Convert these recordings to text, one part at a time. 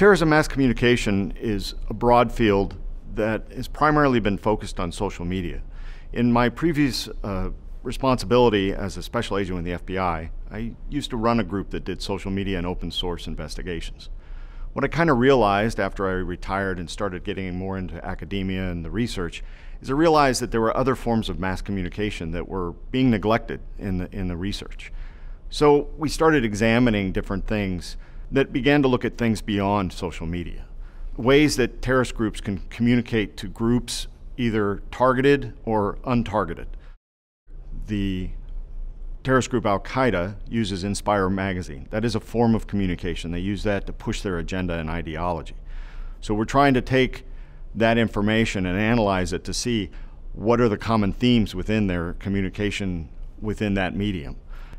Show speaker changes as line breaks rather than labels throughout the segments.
Terrorism mass communication is a broad field that has primarily been focused on social media. In my previous uh, responsibility as a special agent with the FBI, I used to run a group that did social media and open source investigations. What I kind of realized after I retired and started getting more into academia and the research is I realized that there were other forms of mass communication that were being neglected in the, in the research. So we started examining different things that began to look at things beyond social media. Ways that terrorist groups can communicate to groups either targeted or untargeted. The terrorist group Al Qaeda uses Inspire magazine. That is a form of communication. They use that to push their agenda and ideology. So we're trying to take that information and analyze it to see what are the common themes within their communication within that medium.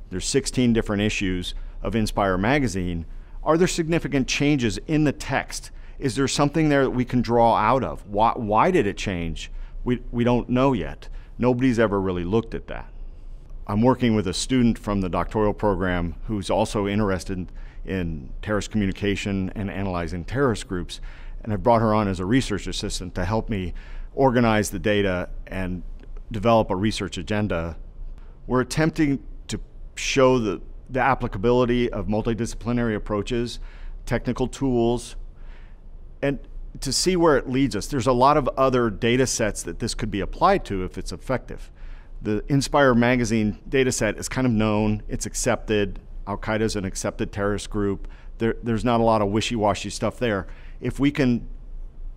There's 16 different issues of Inspire magazine. Are there significant changes in the text? Is there something there that we can draw out of? Why, why did it change? We, we don't know yet. Nobody's ever really looked at that. I'm working with a student from the doctoral program who's also interested in terrorist communication and analyzing terrorist groups and I brought her on as a research assistant to help me organize the data and develop a research agenda. We're attempting to show the, the applicability of multidisciplinary approaches, technical tools, and to see where it leads us. There's a lot of other data sets that this could be applied to if it's effective. The Inspire magazine data set is kind of known, it's accepted. Al Qaeda is an accepted terrorist group. There, there's not a lot of wishy washy stuff there if we can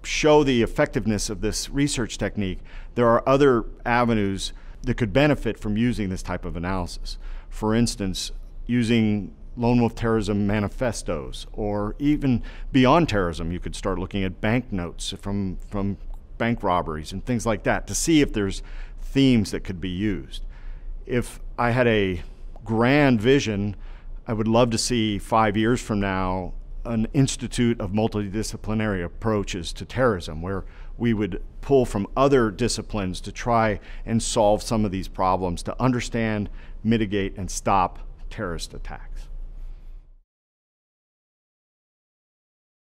show the effectiveness of this research technique, there are other avenues that could benefit from using this type of analysis. For instance, using lone wolf terrorism manifestos, or even beyond terrorism, you could start looking at banknotes from, from bank robberies and things like that to see if there's themes that could be used. If I had a grand vision, I would love to see five years from now an institute of multidisciplinary approaches to terrorism where we would pull from other disciplines to try and solve some of these problems to understand, mitigate, and stop terrorist attacks.